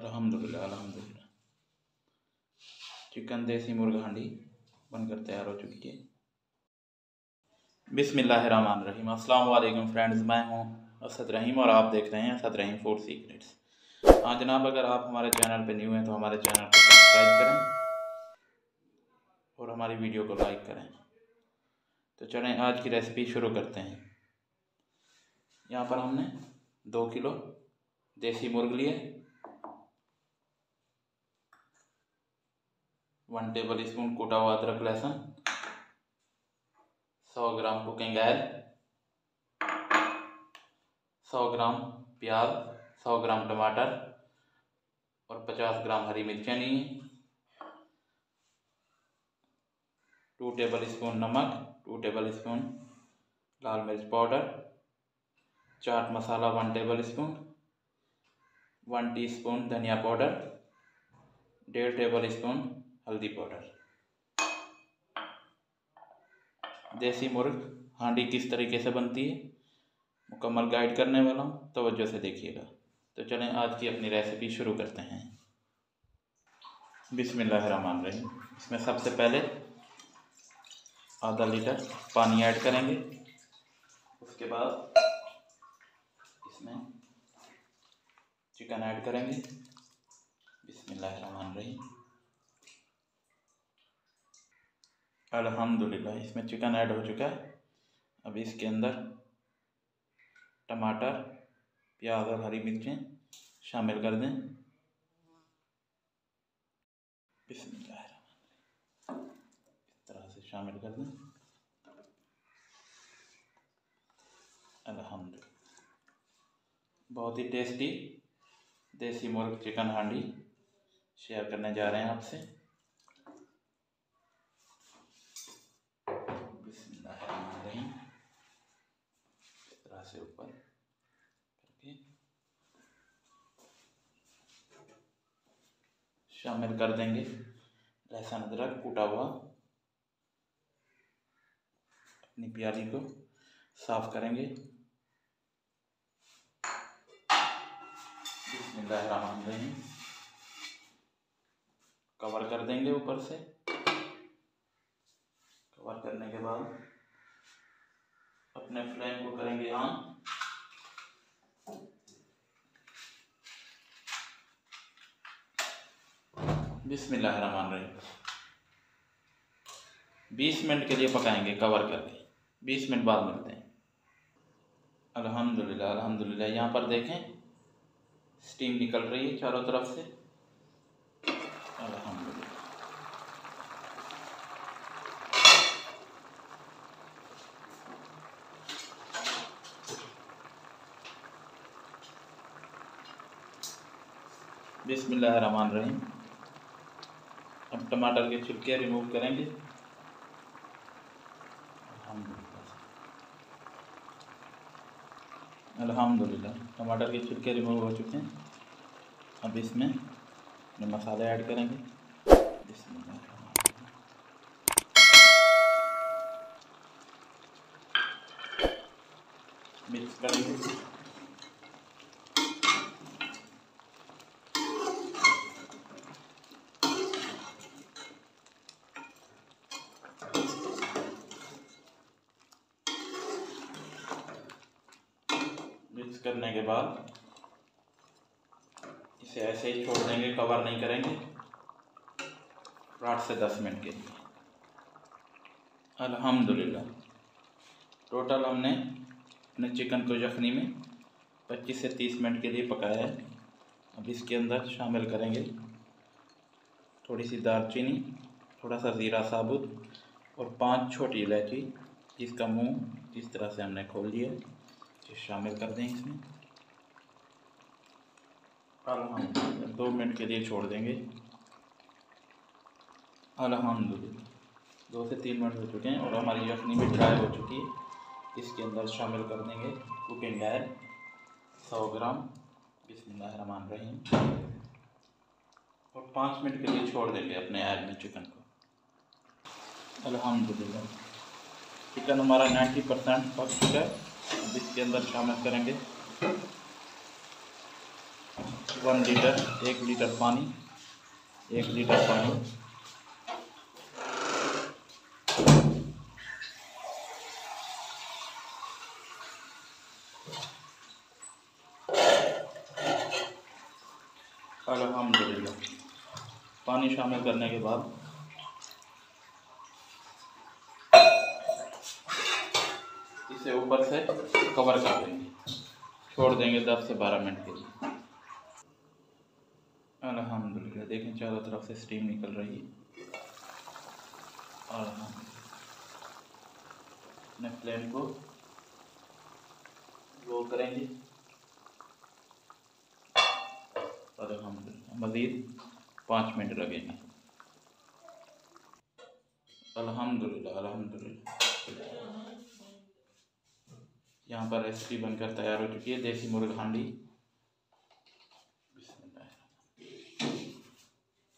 अल्हम्दुलिल्लाह अल्हम्दुलिल्लाह। चिकन देसी मुर्गा हांडी बनकर तैयार हो चुकी है। बिसमीम अल्लाम फ्रेंड्स, मैं हूँ असद रहीम और आप देख रहे हैं असद रहीम फ़ूड सीक्रेट्स। हाँ जनाब, अगर आप हमारे चैनल पर न्यू हैं तो हमारे चैनल को सब्सक्राइब करें और हमारी वीडियो को लाइक करें। तो चलें, आज की रेसिपी शुरू करते हैं। यहाँ पर हमने दो किलो देसी मुर्ग लिए वन टेबल स्पून कूटा हुआ अदरक लहसुन, सौ ग्राम कुकिंग ऑयल, सौ ग्राम प्याज, सौ ग्राम टमाटर और पचास ग्राम हरी मिर्चें ली टू टेबल स्पून नमक, टू टेबल स्पून लाल मिर्च powder, chaat masala one tablespoon one teaspoon धनिया पाउडर, डेढ़ टेबल स्पून हल्दी पाउडर। देसी मुर्ग हांडी किस तरीके से बनती है, मुकम्मल गाइड करने वाला हूँ, तवज्जो से देखिएगा। तो चलें आज की अपनी रेसिपी शुरू करते हैं। रही इसमें सबसे पहले आधा लीटर पानी ऐड करेंगे। उसके बाद इसमें चिकन ऐड करेंगे। रही अल्हम्दुलिल्लाह, इसमें चिकन ऐड हो चुका है। अब इसके अंदर टमाटर, प्याज और हरी मिर्चें शामिल कर दें। इस तरह से शामिल कर दें। अल्हम्दुलिल्लाह। बहुत ही टेस्टी देसी मुर्ग चिकन हांडी शेयर करने जा रहे हैं आपसे। से ऊपर। करके शामिल कर देंगे। लहसुन अदरक कूटा हुआ। अपनी प्याली को साफ़ करेंगे। कवर कर देंगे ऊपर से। कवर करने के बाद अपने फ्लेम को करेंगे ऑन बिस्मिल्लाह बीस मिनट के लिए पकाएँगे कवर करके बीस मिनट बाद मिलते हैं. अल्हम्दुलिल्लाह अल्हम्दुलिल्लाह. यहाँ पर देखें स्टीम निकल रही है चारों तरफ़ से. रहीम अब टमाटर के छिलके रिमूव करेंगे। अल्हम्दुलिल्लाह। टमाटर के छिलके रिमूव हो चुके हैं। अब इसमें मसाले ऐड करेंगे। मिक्स करेंगे मिक्स करने के बाद इसे ऐसे ही छोड़ देंगे कवर नहीं करेंगे। आठ से दस मिनट के लिए। अल्हम्दुलिल्लाह। टोटल हमने अपने चिकन को यखनी में 25 से 30 मिनट के लिए पकाया है। अब इसके अंदर शामिल करेंगे थोड़ी सी दालचीनी थोड़ा सा ज़ीरा साबुत और पाँच छोटी इलायची, जिसका मुँह इस तरह से हमने खोल लिया शामिल कर दें इसमें। अलहमद दो मिनट के लिए छोड़ देंगे। अलहमदिल्ला दो से तीन मिनट हो चुके हैं और हमारी यखनी भी ड्राई हो चुकी है। इसके अंदर शामिल कर देंगे कुकिंग ऑयल सौ ग्राम। बिस्मिल्लाह रहीम। और पाँच मिनट के लिए छोड़ देंगे अपने ऑयल में चिकन को। अल्हम्दुलिल्लाह। चिकन हमारा नाइन्टी परसेंट पक चुका है। अब इसके अंदर शामिल करेंगे। वन लीटर, एक लीटर पानी, एक लीटर पानी। अलहमदिल्ला पानी शामिल करने के बाद इसे ऊपर से कवर कर देंगे। छोड़ देंगे दस से बारह मिनट के लिए। अलहमदिल्ला देखें चारों तरफ़ से स्टीम निकल रही है। और अपने फ्लेम को लो करेंगे। मज़ीद पाँच मिनट लगेंगे। अल्हम्दुलिल्लाह अल्हम्दुलिल्लाह। यहाँ पर रेसिपी बनकर तैयार हो चुकी है। देसी मुर्ग हांडी।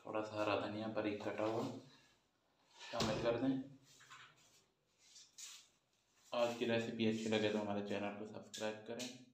थोड़ा सा हरा धनिया पर ही कटा हुआ। शामिल कर दें। आज की रेसिपी अच्छी लगे तो हमारे चैनल को सब्सक्राइब करें।